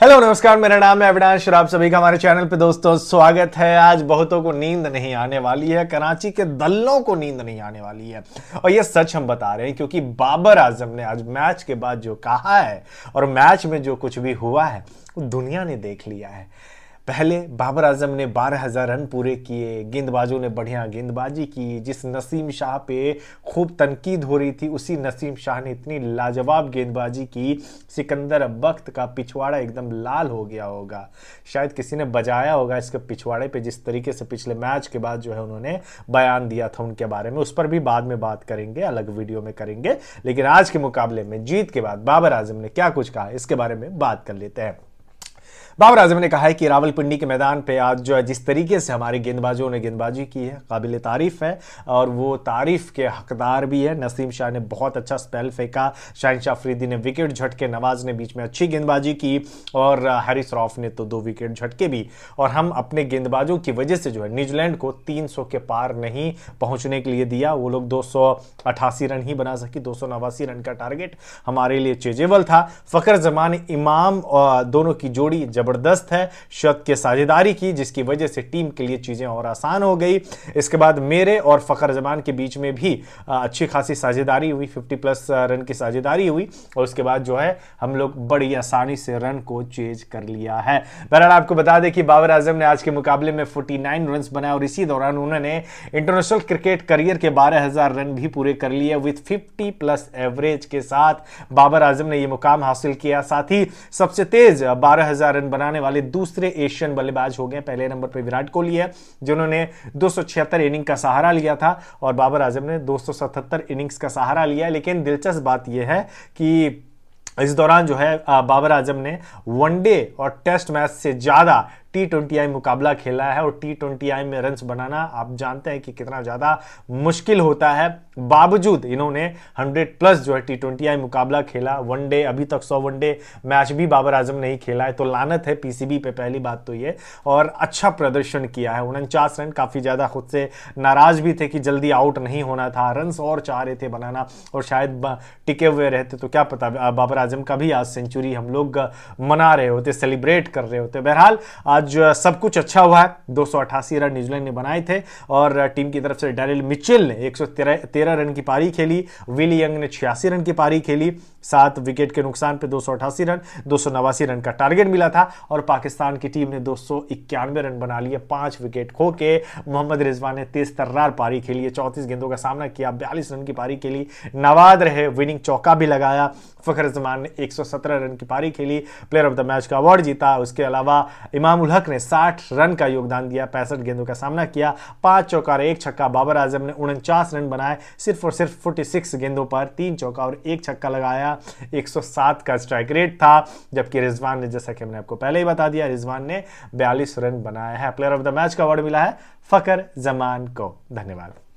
Hello नमस्कार, मेरा नाम है अविनाश और आप सभी का हमारे चैनल पे दोस्तों स्वागत है। आज बहुतों को नींद नहीं आने वाली है, कराची के दल्लों को नींद नहीं आने वाली है। और ये सच हम बता रहे हैं, क्योंकि बाबर आज़म ने आज मैच के बाद जो कहा है और मैच में जो कुछ भी हुआ है, वो दुनिया ने देख लिया है। पहले बाबर आज़म ने बारह हज़ार रन पूरे किए, गेंदबाजों ने बढ़िया गेंदबाजी की। जिस नसीम शाह पे खूब तनकीद हो रही थी, उसी नसीम शाह ने इतनी लाजवाब गेंदबाजी की, सिकंदर वक्त का पिछवाड़ा एकदम लाल हो गया होगा। शायद किसी ने बजाया होगा इसके पिछवाड़े पे, जिस तरीके से पिछले मैच के बाद जो है उन्होंने बयान दिया था उनके बारे में, उस पर भी बाद में बात करेंगे, अलग वीडियो में करेंगे। लेकिन आज के मुकाबले में जीत के बाद बाबर आज़म ने क्या कुछ कहा, इसके बारे में बात कर लेते हैं। बाबर आज़म ने कहा है कि रावलपिंडी के मैदान पे आज जो है, जिस तरीके से हमारे गेंदबाजों ने गेंदबाजी की है, काबिल तारीफ़ है और वो तारीफ़ के हकदार भी है। नसीम शाह ने बहुत अच्छा स्पेल फेंका। शाहिन शाह अफरीदी ने विकेट झटके, नवाज़ ने बीच में अच्छी गेंदबाजी की और हैरिस रॉफ ने तो दो विकेट झटके भी। और हम अपने गेंदबाजों की वजह से जो है, न्यूजीलैंड को तीन सौ के पार नहीं पहुँचने के लिए दिया। वो लोग दो सौ अठासी रन ही बना सकी, दो रन का टारगेट हमारे लिए चेजेबल था। फ़खर जमान, इमाम दोनों की जोड़ी जब ज़बरदस्त है। शत के साझेदारी की, जिसकी वजह से टीम के लिए चीज़ें और आसान हो गई। इसके बाद मेरे और फ़खर जमान के बीच में भी अच्छी खासी साझेदारी हुई 50 प्लस रन की साझेदारी हुई और उसके बाद जो है, हम लोग बड़ी आसानी से रन को चेज कर लिया है। बहरहाल, आपको बता दें कि बाबर आज़म ने आज के मुकाबले में 49 रन बनाए और इसी दौरान उन्होंने इंटरनेशनल क्रिकेट करियर के 12000 रन भी पूरे कर लिए विथ 50 प्लस एवरेज के साथ। बाबर आज़म ने यह मुकाम हासिल किया। साथ ही सबसे तेज 12000 रन बनाने वाले दूसरे एशियन बल्लेबाज हो गए। पहले नंबर पर विराट कोहली है, जिन्होंने दो इनिंग का सहारा लिया था और बाबर आज़म ने दो सौ सतहत्तर इनिंग्स का सहारा लिया लेकिन दिलचस्प बात यह है कि इस दौरान जो है बाबर आज़म ने वनडे और टेस्ट मैच से ज़्यादा टी ट्वेंटी आई मुकाबला खेला है और टी ट्वेंटी आई में रन बनाना आप जानते हैं कि कितना ज़्यादा मुश्किल होता है। बावजूद इन्होंने 100 प्लस जो है टी ट्वेंटी आई मुकाबला खेला। वनडे अभी तक 100 वनडे मैच भी बाबर आज़म नहीं खेला है। तो लानत है पीसीबी पे पहली बात तो ये। और अच्छा प्रदर्शन किया है। उनचास रन काफ़ी ज़्यादा खुद से नाराज़ भी थे कि जल्दी आउट नहीं होना था। रन और चाह रहे थे बनाना और शायद टिके हुए रहते। तो क्या पता, बाबर आज़म का भी आज सेंचुरी हम लोग मना रहे होते सेलिब्रेट कर रहे होते। बहरहाल आज सब कुछ अच्छा हुआ है। दो सौ अठासी रन न्यूजीलैंड ने बनाए थे और टीम की तरफ़ से डैरिल मिचेल ने एक रन की पारी खेली, विली यंग ने छियासी रन की पारी खेली, सात विकेट के नुकसान पे दो रन, दो सौ नवासी रन का टारगेट मिला था और पाकिस्तान की टीम ने दो रन बना लिए, पाँच विकेट खो के। मोहम्मद रिजवान ने तेज तर्रार पारी खेली, चौंतीस गेंदों का सामना किया, बयालीस रन की पारी खेली, नवाद रहे, विनिंग चौका भी लगाया, फखर जमान ने 117 रन की पारी खेली, प्लेयर ऑफ़ द मैच का अवार्ड जीता, उसके अलावा इमाम उल हक ने 60 रन का योगदान दिया, पैंसठ गेंदों का सामना किया, पाँच चौका और एक छक्का। बाबर आज़म ने उनचास रन बनाए, सिर्फ़ और सिर्फ़ 46 गेंदों पर तीन चौका और एक छक्का लगाया। 107 का स्ट्राइक रेट था, जबकि रिजवान ने, जैसा कि मैंने आपको पहले ही बता दिया, रिजवान ने बयालीस रन बनाया है। प्लेयर ऑफ़ द मैच का अवार्ड मिला है फकर जमान को। धन्यवाद।